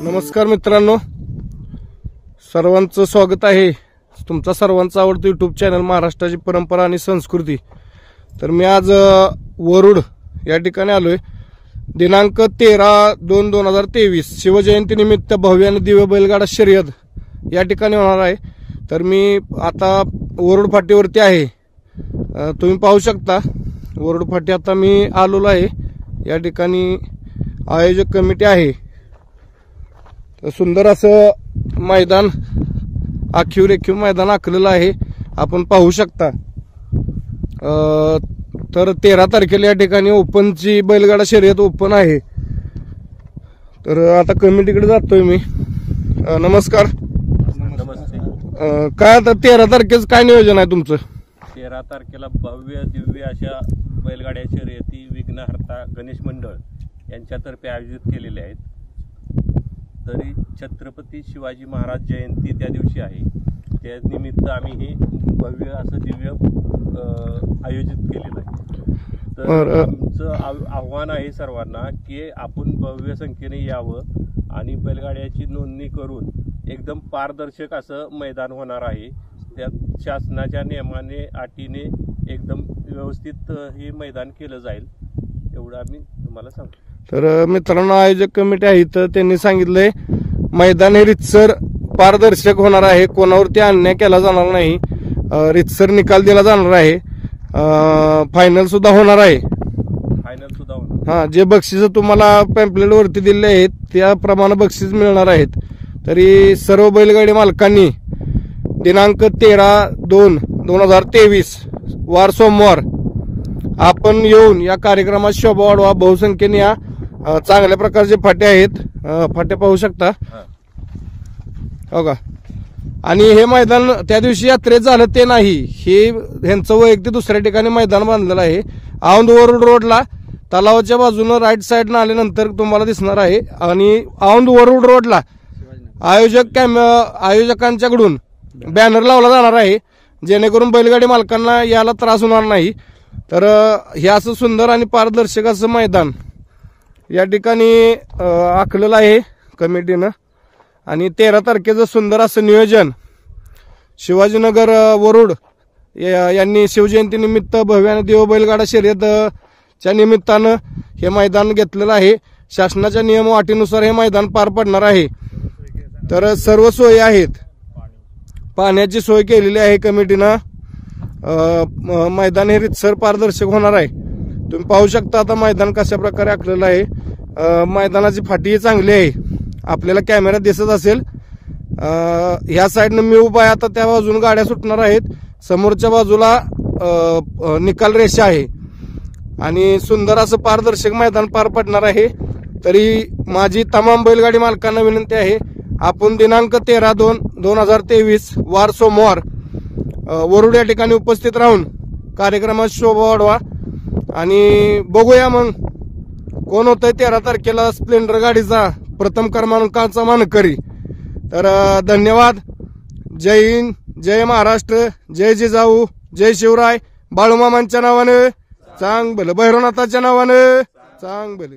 नमस्कार मित्रांनो. सर्वांचं स्वागत आहे. तुमचा सर्वांचा आवडतं युट्यूब चॅनल महाराष्ट्राची परंपरा आणि संस्कृती. तर मी आज वरुड या ठिकाणी आलोय. दिनांक तेरा दोन दोन हजार तेवीस शिवजयंतीनिमित्त भव्य आणि दिव्य बैलगाडा शर्यत या ठिकाणी होणार आहे. तर मी आता वरुड फाटीवरती आहे. तुम्ही पाहू शकता वरुड फाटी आता मी आलेलो आहे. या ठिकाणी आयोजक कमिटी आहे. सुंदर असं मैदान आखीव रेखीव मैदान आखलेलं आहे. आपण पाहू शकता. तर तेरा तारखेला या ठिकाणी ओपनची बैलगाडा शर्यत ओपन आहे. तर आता कमिटीकडे जातोय मी. अ, नमस्कार. अ, काय आता तेरा तारखेचं काय नियोजन आहे तुमचं? तेरा तारखेला भव्य दिव्य अशा बैलगाड्या शर्यती विघ्नहर्ता गणेश मंडळ यांच्यातर्फे आयोजित केलेल्या आहेत. तरी छत्रपती शिवाजी महाराज जयंती त्या दिवशी आहे. त्या निमित्त आम्ही हे भव्य असं दिव्य आयोजित केलेलं आहे. तर. आमचं आव- आव्हान आहे सर्वांना की आपण भव्य संख्येने यावं आणि बैलगाड्याची नोंदणी करून एकदम पारदर्शक असं मैदान होणार आहे. त्यात शासनाच्या नियमाने अटीने एकदम व्यवस्थित हे मैदान केलं जाईल. एवढं आम्ही तुम्हाला सांगतो. तर मित्रांनो आयोजक कमिटी आहे तर त्यांनी सांगितलंय मैदान हे रितसर पारदर्शक होणार आहे. कोणावरती अन्याय केला जाणार नाही. रितसर निकाल दिला जाणार आहे. फायनल सुद्धा होणार आहे. फायनल सुद्धा होणार. हा जे बक्षीस तुम्हाला पॅम्पलेट वरती दिले आहेत त्याप्रमाणे बक्षीस मिळणार आहेत. तरी सर्व बैलगाडी मालकांनी दिनांक तेरा दोन दोन हजार तेवीस वार सोमवार आपण येऊन या कार्यक्रमात शोभा वाढवा. बहुसंख्येने या चांगल्या प्रकारचे फाटे आहेत. फाटे पाहू शकता. हो का? आणि हे मैदान त्या दिवशी यात्रेत झालं ते नाही. हे ह्यांचं वैयक्तिक दुसऱ्या ठिकाणी मैदान बांधलेलं आहे. औंध वरुड रोडला तलावाच्या बाजूनं राईट साईडनं आल्यानंतर तुम्हाला दिसणार आहे. आणि औंध वरुड रोडला आयोजक कॅम आयोजकांच्याकडून बॅनर लावला जाणार आहे. जेणेकरून बैलगाडी मालकांना याला त्रास होणार नाही. तर हे असं सुंदर आणि पारदर्शक असं मैदान या ठिकाणी आखलेलं आहे कमिटीनं. आणि तेरा तारखेचं सुंदर असं नियोजन शिवाजीनगर वरुड या- यांनी शिवजयंतीनिमित्त भव्य देव बैलगाडा शर्यतच्या निमित्तानं हे मैदान घेतलेलं आहे. शासनाच्या नियम वाटीनुसार अटीनुसार हे मैदान पार पडणार आहे. तर सर्व सोयी आहेत. पाण्याची सोय केलेली आहे कमिटीनं. मैदान हे रितसर पारदर्शक होणार आहे. तुम्ही पाहू शकता आता मैदान कशा प्रकारे आखलेलं आहे. मैदानाची फाटीही चांगली आहे. आपल्याला कॅमेरा दिसत असेल. ह्या साईडनं मी उभा आहे. आता त्या बाजून गाड्या सुटणार आहेत. समोरच्या बाजूला निकाल रेषा आहे. आणि सुंदर असं पारदर्शक मैदान पार पडणार आहे. तरी माझी तमाम बैलगाडी मालकांना विनंती आहे. आपण दिनांक तेरा दोन दोन हजार तेवीस वार सोमवार वरुड या ठिकाणी उपस्थित राहून कार्यक्रमात शोभा वाढवा. आणि बघूया मग कोण होतंय तेरा तारखेला स्प्लेंडर गाडीचा प्रथम क्रमांकाचा मानकरी. तर धन्यवाद. जय हिंद जय महाराष्ट्र जय जिजाऊ जय शिवराय. बाळूमामांच्या नावानं चांग भलं. भैरवनाथाच्या नावानं चांग भले.